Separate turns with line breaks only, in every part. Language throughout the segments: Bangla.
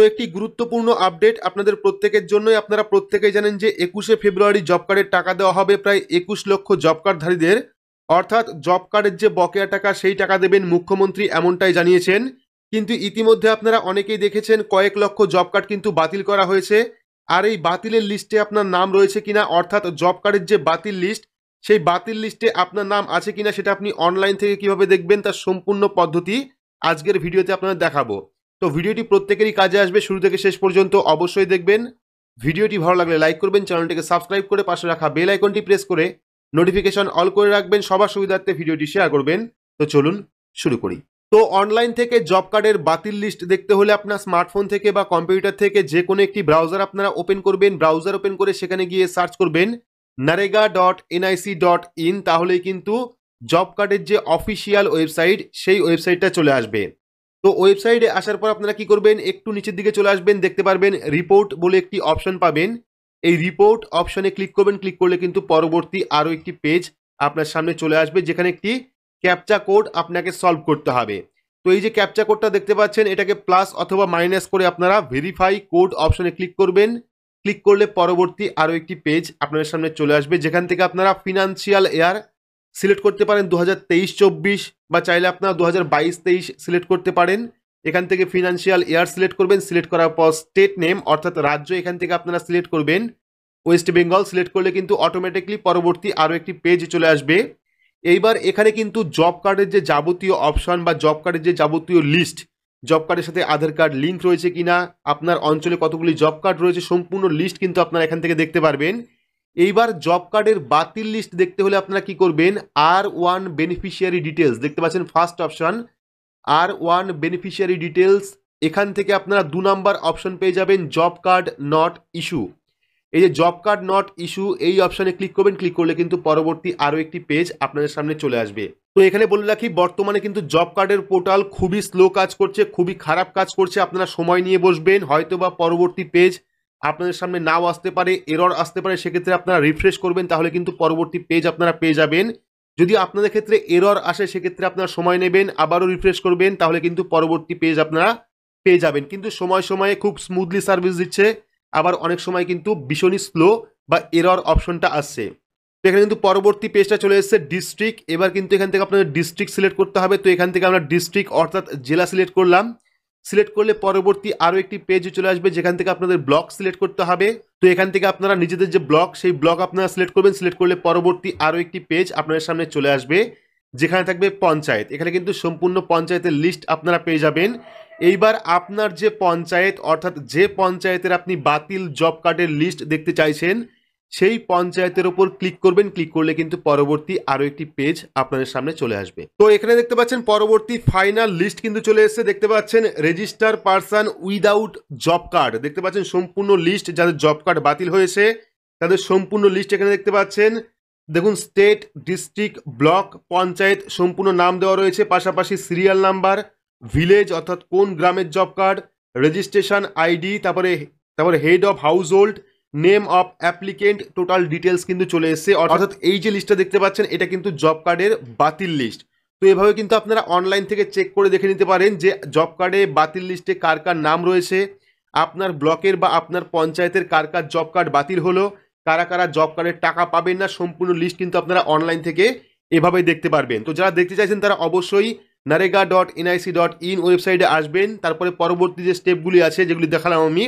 তো একটি গুরুত্বপূর্ণ আপডেট আপনাদের প্রত্যেকের জন্যই। আপনারা প্রত্যেকেই জানেন যে একুশে ফেব্রুয়ারি জব কার্ডের টাকা দেওয়া হবে প্রায় একুশ লক্ষ জব কার্ডধারীদের অর্থাৎ জব কার্ডের যে বকেয়া টাকা, সেই টাকা দেবেন মুখ্যমন্ত্রী এমনটাই জানিয়েছেন। কিন্তু ইতিমধ্যে আপনারা অনেকেই দেখেছেন কয়েক লক্ষ জব কার্ড কিন্তু বাতিল করা হয়েছে। আর এই বাতিলের লিস্টে আপনার নাম রয়েছে কিনা, অর্থাৎ জব কার্ডের যে বাতিল লিস্ট সেই বাতিল লিস্টে আপনার নাম আছে কিনা, সেটা আপনি অনলাইন থেকে কীভাবে দেখবেন, তার সম্পূর্ণ পদ্ধতি আজকের ভিডিওতে আপনাদের দেখাবো। তো ভিডিওটি প্রত্যেকেরই কাজে আসবে শুরু থেকে শেষ পর্যন্ত অবশ্যই দেখবেন। ভিডিওটি ভালো লাগলে লাইক করবেন, চ্যানেলটিকে সাবস্ক্রাইব করে পাশে রাখা বেল আইকনটি প্রেস করে নোটিফিকেশন অল করে রাখবেন, সবার সুবিধার্থে ভিডিওটি শেয়ার করবেন। তো চলুন শুরু করি। তো অনলাইন থেকে জব কার্ডের বাতিল লিস্ট দেখতে হলে আপনার স্মার্টফোন থেকে বা কম্পিউটার থেকে যে কোনো একটি ব্রাউজার আপনারা ওপেন করবেন। ব্রাউজার ওপেন করে সেখানে গিয়ে সার্চ করবেন NREGA dot NIC dot in তাহলেই কিন্তু জব কার্ডের যে অফিসিয়াল ওয়েবসাইট, সেই ওয়েবসাইটটা চলে আসবে। তো ওয়েবসাইটে আসার পর আপনারা কি করবেন? একটু নিচের দিকে চলে আসবেন, দেখতে পারবেন রিপোর্ট বলে একটি অপশন পাবেন। এই রিপোর্ট অপশনে ক্লিক করবেন ক্লিক করলে কিন্তু পরবর্তী আরও একটি পেজ আপনার সামনে চলে আসবে, যেখানে একটি ক্যাপচা কোড আপনাকে সলভ করতে হবে। তো এই যে ক্যাপচা কোডটা দেখতে পাচ্ছেন, এটাকে প্লাস অথবা মাইনাস করে আপনারা ভেরিফাই কোড অপশনে ক্লিক করবেন। ক্লিক করলে পরবর্তী আরও একটি পেজ আপনাদের সামনে চলে আসবে, যেখান থেকে আপনারা ফিনান্সিয়াল এয়ার সিলেক্ট করতে পারেন দু হাজার তেইশ চব্বিশ বা চাইলে আপনারা দু হাজার বাইশ তেইশ সিলেক্ট করতে পারেন। এখান থেকে ফিনান্সিয়াল ইয়ার সিলেক্ট করবেন। সিলেক্ট করার পর স্টেট নেম অর্থাৎ রাজ্য এখান থেকে আপনারা সিলেক্ট করবেন। ওয়েস্ট বেঙ্গল সিলেক্ট করলে কিন্তু অটোমেটিকলি পরবর্তী আরও একটি পেজ চলে আসবে। এইবার এখানে কিন্তু জব কার্ডের যে যাবতীয় অপশন বা জব কার্ডের যে যাবতীয় লিস্ট জব কার্ডের সাথে আধার কার্ড লিঙ্ক রয়েছে কিনা, আপনার অঞ্চলে কতগুলি জব কার্ড রয়েছে, সম্পূর্ণ লিস্ট কিন্তু আপনারা এখান থেকে দেখতে পারবেন। এইবার জব কার্ডের বাতিল লিস্ট দেখতে হলে আপনারা কি করবেন? আর ওয়ান বেনিফিশিয়ারি ডিটেলস দেখতে পাচ্ছেন ফার্স্ট অপশন আর ওয়ান বেনিফিশিয়ারি ডিটেলস এখান থেকে আপনারা দু নম্বর অপশন পেয়ে যাবেন জব কার্ড নট ইস্যু এই যে জব কার্ড নট ইস্যু এই অপশনে ক্লিক করবেন ক্লিক করলে কিন্তু পরবর্তী আরও একটি পেজ আপনাদের সামনে চলে আসবে। তো এখানে বলে রাখি, বর্তমানে কিন্তু জব কার্ডের পোর্টাল খুবই স্লো কাজ করছে, খুবই খারাপ কাজ করছে, আপনারা সময় নিয়ে বসবেন হয়তো বা পরবর্তী পেজ আপনাদের সামনে নাও আসতে পারে এরর আসতে পারে, সেক্ষেত্রে আপনারা রিফ্রেশ করবেন, তাহলে কিন্তু পরবর্তী পেজ আপনারা পেয়ে যাবেন। যদি আপনাদের ক্ষেত্রে এরর আসে, সেক্ষেত্রে আপনারা সময় নেবেন, আবারও রিফ্রেশ করবেন, তাহলে কিন্তু পরবর্তী পেজ আপনারা পেয়ে যাবেন। কিন্তু সময় সময়ে খুব স্মুথলি সার্ভিস দিচ্ছে, আবার অনেক সময় কিন্তু ভীষণই স্লো বা এরর অপশনটা আসছে। তো এখানে কিন্তু পরবর্তী পেজটা চলে এসেছে ডিস্ট্রিক্ট এবার কিন্তু এখান থেকে আপনাদের ডিস্ট্রিক্ট সিলেক্ট করতে হবে। তো এখান থেকে আমরা ডিস্ট্রিক্ট অর্থাৎ জেলা সিলেক্ট করলাম। সিলেক্ট করলে পরবর্তী আরও একটি পেজ চলে আসবে, যেখান থেকে আপনাদের ব্লক সিলেক্ট করতে হবে। তো এখান থেকে আপনারা নিজেদের যে ব্লক সেই ব্লক আপনারা সিলেক্ট করবেন। সিলেক্ট করলে পরবর্তী আরও একটি পেজ আপনাদের সামনে চলে আসবে, যেখানে থাকবে পঞ্চায়েত। এখানে কিন্তু সম্পূর্ণ পঞ্চায়েতের লিস্ট আপনারা পেয়ে যাবেন। এইবার আপনার যে পঞ্চায়েত, অর্থাৎ যে পঞ্চায়েতের আপনি বাতিল জব কার্ডের লিস্ট দেখতে চাইছেন সেই পঞ্চায়েতের ওপর ক্লিক করবেন ক্লিক করলে কিন্তু পরবর্তী আরও একটি পেজ আপনাদের সামনে চলে আসবে। তো এখানে দেখতে পাচ্ছেন পরবর্তী ফাইনাল লিস্ট কিন্তু চলে এসেছে। দেখতে পাচ্ছেন register person without job card দেখতে পাচ্ছেন সম্পূর্ণ লিস্ট যাদের জব কার্ড বাতিল হয়েছে, তাদের সম্পূর্ণ লিস্ট এখানে দেখতে পাচ্ছেন। দেখুন স্টেট ডিস্ট্রিক্ট ব্লক পঞ্চায়েত, সম্পূর্ণ নাম দেওয়া রয়েছে, পাশাপাশি সিরিয়াল নাম্বার ভিলেজ অর্থাৎ কোন গ্রামের জব কার্ড রেজিস্ট্রেশন আইডি তারপরে তারপরে head of household name of applicant total details কিন্তু চলে এসছে। অর্থাৎ এই যে লিস্টটা দেখতে পাচ্ছেন, এটা কিন্তু জব কার্ডের বাতিল লিস্ট তো এভাবে কিন্তু আপনারা অনলাইন থেকে চেক করে দেখে নিতে পারেন যে জব কার্ডে বাতিল লিস্টে কার কার নাম রয়েছে, আপনার ব্লকের বা আপনার পঞ্চায়েতের কার কার জব কার্ড বাতিল হলো, কারা কারা জব কার্ডের টাকা পাবেন না, সম্পূর্ণ লিস্ট কিন্তু আপনারা অনলাইন থেকে এভাবেই দেখতে পারবেন। তো যারা দেখতে চাইছেন, তারা অবশ্যই NREGA dot NIC dot in ওয়েবসাইটে আসবেন, তারপরে পরবর্তী যে স্টেপগুলি আছে, যেগুলি দেখালাম আমি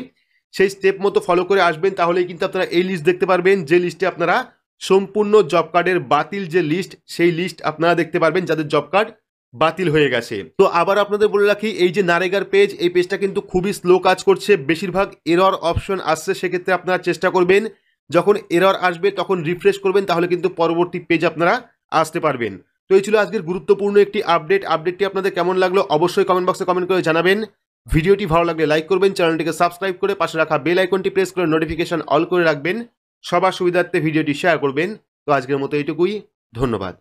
সেই স্টেপ মতো ফলো করে আসবেন, তাহলেই কিন্তু আপনারা এই লিস্ট দেখতে পারবেন। যে লিস্টে আপনারা সম্পূর্ণ জব কার্ডের বাতিল যে লিস্ট সেই লিস্ট আপনারা দেখতে পারবেন যাদের জব কার্ড বাতিল হয়ে গেছে। তো আবার আপনাদের বলে রাখি, এই যে নারেগার পেজ এই পেজটা কিন্তু খুবই স্লো কাজ করছে। বেশিরভাগ এরর অপশন আসছে, সেক্ষেত্রে আপনারা চেষ্টা করবেন, যখন এরর আসবে তখন রিফ্রেশ করবেন, তাহলে কিন্তু পরবর্তী পেজ আপনারা আসতে পারবেন। তো এই ছিল আজকের গুরুত্বপূর্ণ একটি আপডেট আপডেটটি আপনাদের কেমন লাগল অবশ্যই কমেন্ট বক্সে কমেন্ট করে জানাবেন। ভিডিওটি ভালো লাগলে লাইক করবেন, চ্যানেলটিকে সাবস্ক্রাইব করে পাশে রাখা বেল আইকনটি প্রেস করে নোটিফিকেশন অল করে রাখবেন। সবার সুবিধার্থে ভিডিওটি শেয়ার করবেন। তো আজকের মতো এইটুকুই। ধন্যবাদ।